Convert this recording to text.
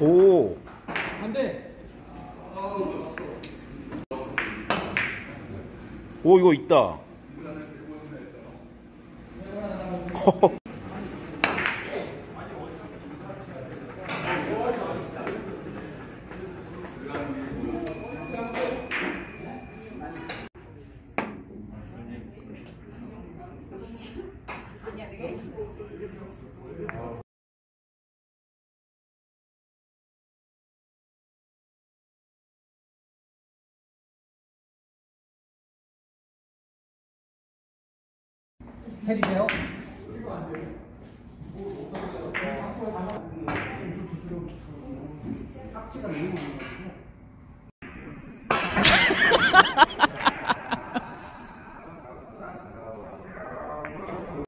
오. 안 돼 오 이거 있다. 해주세요. 깍지가 너무 많아가